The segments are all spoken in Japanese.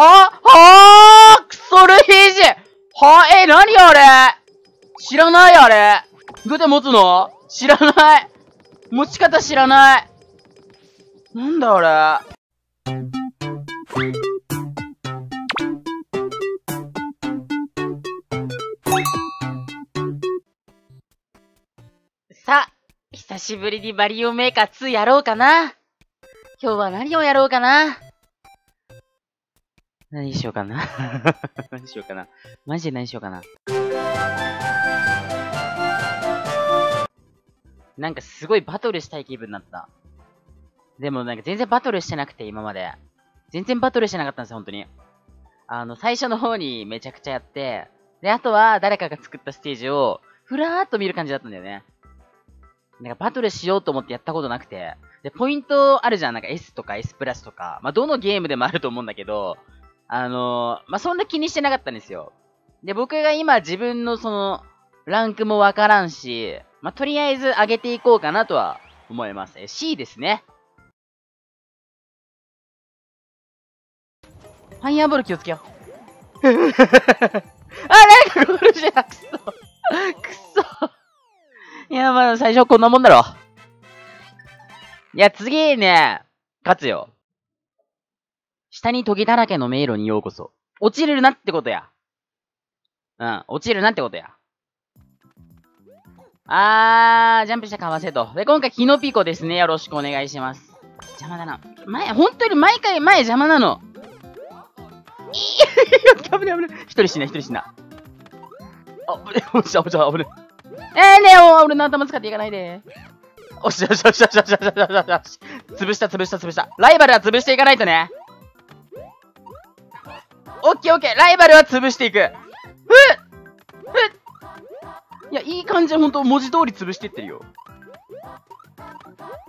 ははクソルイージ。はえ、なにあれ？知らないあれ？どうやって持つの？知らない。持ち方知らない。なんだあれ？さあ、久しぶりにマリオメーカー2やろうかな。今日は何をやろうかな？何しようかな。何しようかな。マジで何しようかな。なんかすごいバトルしたい気分になった。でもなんか全然バトルしてなくて、今まで。全然バトルしてなかったんですよ、本当に。あの、最初の方にめちゃくちゃやって、で、あとは誰かが作ったステージを、ふらーっと見る感じだったんだよね。なんかバトルしようと思ってやったことなくて。で、ポイントあるじゃん。なんか S とか S プラスとか。まあ、どのゲームでもあると思うんだけど、あのー、まあ、そんな気にしてなかったんですよ。で、僕が今自分のその、ランクもわからんし、まあ、とりあえず上げていこうかなとは思います。え C ですね。ファイヤーボール気をつけよう。あ、なんかゴールじゃくそ。くそ。いや、まあ、最初こんなもんだろ。いや、次ね、勝つよ。下にトゲだらけの迷路にようこそ。落ちるなってことや。うん、落ちるなってことや。あー、ジャンプしたかわせと。で、今回、キノピコですね。よろしくお願いします。邪魔だな。前、本当に毎回前邪魔なの。いや、危ない危ない。一人死な、一人死な。あ、危ない、落ちた、落ちた、危ない。えー、ねお、俺の頭使っていかないで。おしよしよしよしよしよしゃしよし。潰した、潰した、潰した。ライバルは潰していかないとね。オッケーオッケー、ライバルは潰していく。ふっふっいや、いい感じでほんと文字通り潰してってるよ。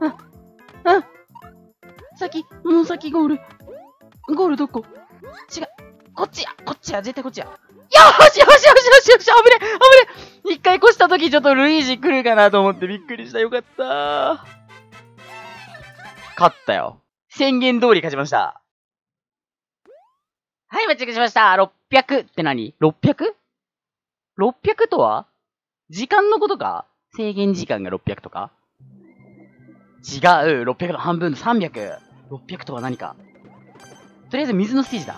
うん、うん。先、もう先ゴール。ゴールどこ？違う。こっちやこっちや絶対こっちやよしよしよしよしよし危ね危ね一回越した時ちょっとルイージ来るかなと思ってびっくりした。よかった勝ったよ。宣言通り勝ちました。はい、間違えしました。600って何 ?600?600 とは？時間のことか？制限時間が600とか？違う。600の半分の300。600とは何か？とりあえず水のステージだ。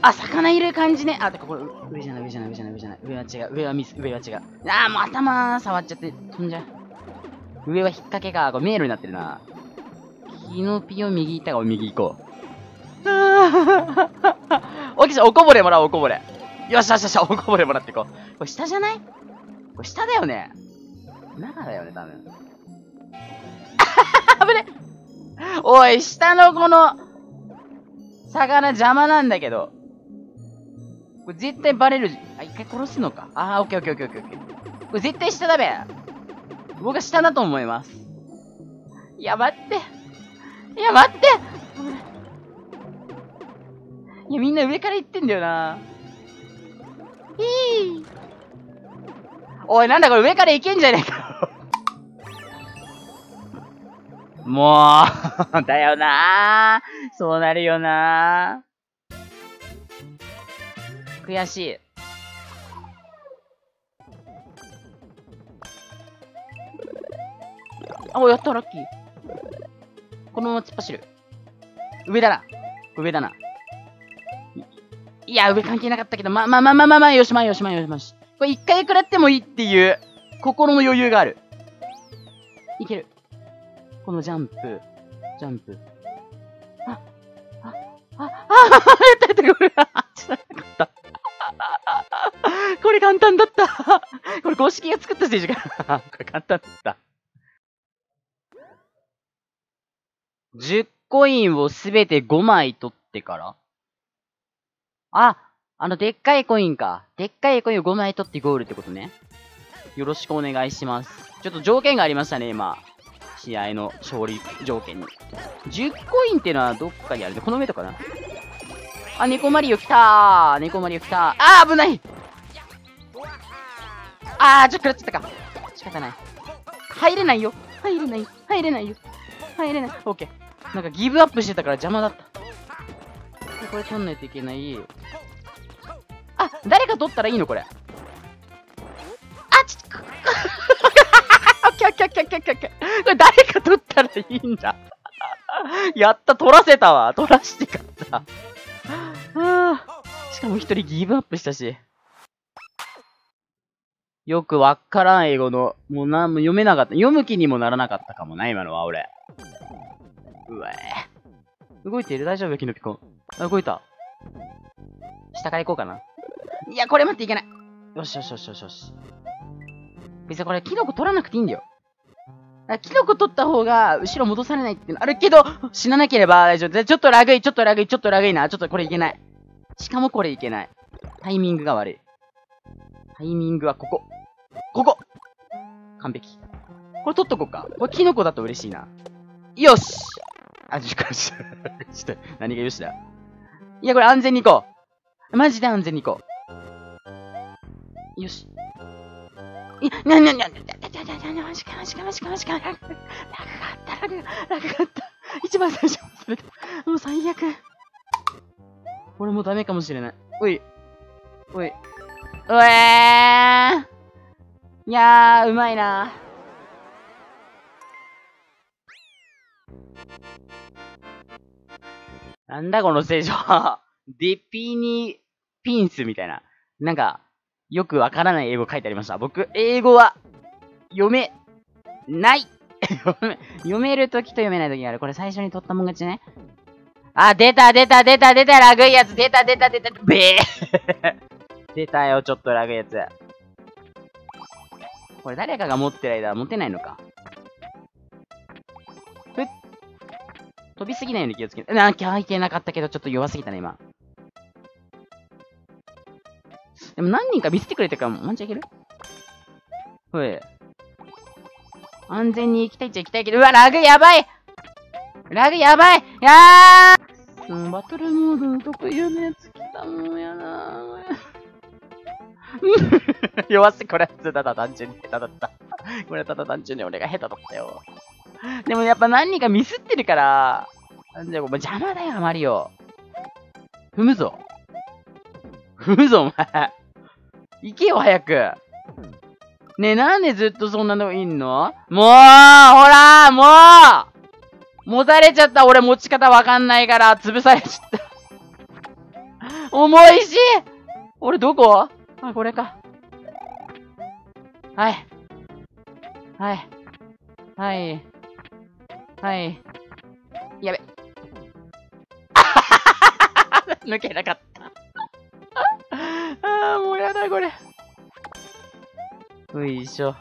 あ、魚いる感じね。あ、てかこれ、上じゃない、上じゃない、上じゃない、上じゃない。上は違う、上はミス、上は違う。あー、もう頭触っちゃって飛んじゃう。上は引っ掛けか。これ迷路になってるな。キノピオ右行ったから右行こう。あーおきし、おこぼれもらおう、おこぼれ。よしよしよし、おこぼれもらっていこう。これ下じゃない？これ下だよね。中だよね、多分。あぶねおい、下のこの、魚邪魔なんだけど。これ絶対バレる。あ、一回殺すのか。あ、オッケーオッケーオッケーオッケーオッケー。これ絶対下だべ。僕は下だと思います。いや、待って。いや、待っていや、みんな上から行ってんだよな。いい。おい、なんだこれ上から行けんじゃねえか。もう、だよなそうなるよな悔しい。あ、お、やった、ラッキー。このまま突っ走る。上だな。上だな。いや、上関係なかったけど、ま、まあ、まあ、まあ、まあ、まあ、よしまあよしまあよしまし。これ一回食らってもいいっていう、心の余裕がある。いける。このジャンプ、ジャンプ。あ、あ、あ、あ、あ、やったやった、これ、あ、知らなかった。これ簡単だった。これ公式が作ったステージか。これ簡単だった。10コインをすべて5枚取ってからあ、あの、でっかいコインか。でっかいコインを5枚取ってゴールってことね。よろしくお願いします。ちょっと条件がありましたね、今。試合の勝利条件に。10コインっていうのはどっかにあるね。この上とかな。あ、猫マリオ来たー。猫マリオ来たー。あー、危ないあー、ちょっと食らっちゃったか。仕方ない。入れないよ。入れない。入れないよ。入れない。オッケー。なんかギブアップしてたから邪魔だった。これ取んないといけない。誰が取ったらいいのこれ？あちっ、オッケーオッケーオッケーオッケーオッケーオッケー。これ誰が取ったらいいんだ？やった、取らせたわ。取らしてかった。しかも一人ギブアップしたし。よくわからん英語の、もう何も読めなかった。読む気にもならなかったかもな、今のは俺。うわ動いている？大丈夫？キノピコン。あ、動いた。下から行こうかな。いや、これ待っていけない。よしよしよしよしよし。別にこれ、キノコ取らなくていいんだよ。だキノコ取った方が、後ろ戻されないっていうのあるけど、死ななければ大丈夫。ちょっとラグい、ちょっとラグい、ちょっとラグいな。ちょっとこれいけない。しかもこれいけない。タイミングが悪い。タイミングはここ。ここ完璧。これ取っとこうか。これキノコだと嬉しいな。よしあ、ちょ、ちょ、何がよしだ？いや、これ安全に行こう。マジで安全に行こう。よし。いや、なになになになになにマジかマジかマジかマジか。楽かった楽、楽かった。一番最初忘れた。もう最悪。俺もうダメかもしれない。おい。おい。うえーいやー、うまいなー。なんだこの聖書は。デピニピンスみたいな。なんか、よくわからない英語書いてありました。僕、英語は、読め、ない 読めるときと読めないときがある。これ最初に取ったもん勝ちね。あ、出た出た出た出たラグいやつ出た出た出たべえ 出たよ、ちょっとラグいやつ。これ誰かが持ってる間は持てないのか。飛びすぎないように気をつけて。なきゃいけなかったけど、ちょっと弱すぎたね、今。でも何人か見せてくれてるから、ワンチャいける？ほい。安全に行きたいっちゃ行きたいけど、うわ、ラグやばいラグやばいやー、うん、バトルモードの特有のやつ来たもんやなー弱すぎ、これはだ、単純に下手だった。これはただ単純に俺が下手だったよ。でもやっぱ何人かミスってるから、なんだよ、邪魔だよ、マリオ。踏むぞ。踏むぞ、お前。行けよ、早く。ねえ、なんでずっとそんなのいんの？もうほらもう持たれちゃった俺持ち方わかんないから、潰されちゃった。重いし俺どこ？あ、これか。はい。はい。はい。はい。やべ。抜けなかったああ、もうやだ、これ。よいしょ。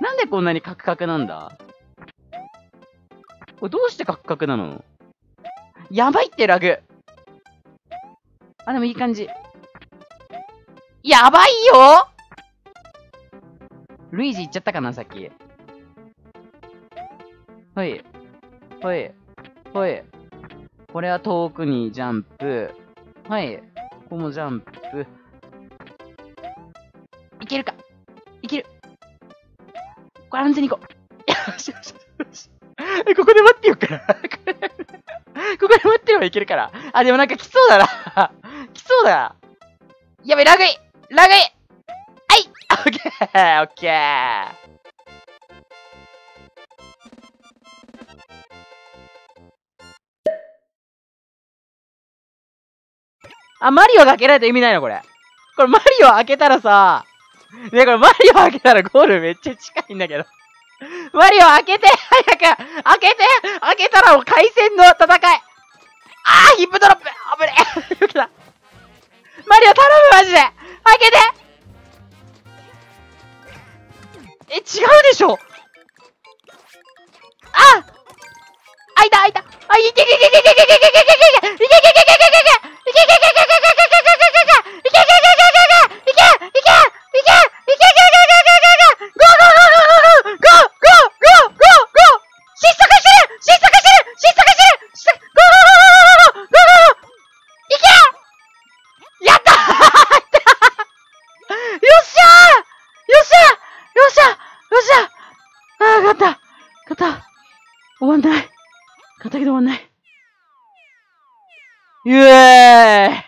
なんでこんなにカクカクなんだ？これどうしてカクカクなの？やばいってラグ。あ、でもいい感じ。やばいよルイージ行っちゃったかな、さっき。ほい。ほい。ほい。これは遠くにジャンプ。はい。ここもジャンプ。いけるか？いけるこれ安全に行こうよしよしよし。ここで待ってよっから。ここで待ってればいけるから。あ、でもなんか来そうだな。来そうだ。やべ、ラグいラグいはいオッケーオッケーあ、マリオが開けないと意味ないのこれ。これマリオ開けたらさ、ね、これマリオ開けたらゴールめっちゃ近いんだけど。マリオ開けて早く開けて開けたらもう海鮮の戦い。あーヒップドロップ危ねえ。マリオ頼むマジで。開けて。え、違うでしょ。あ開いた開いた。あ、いけいけいけいけいけいけいけいけいけ。んない。硬いけど終わんない。イエーイ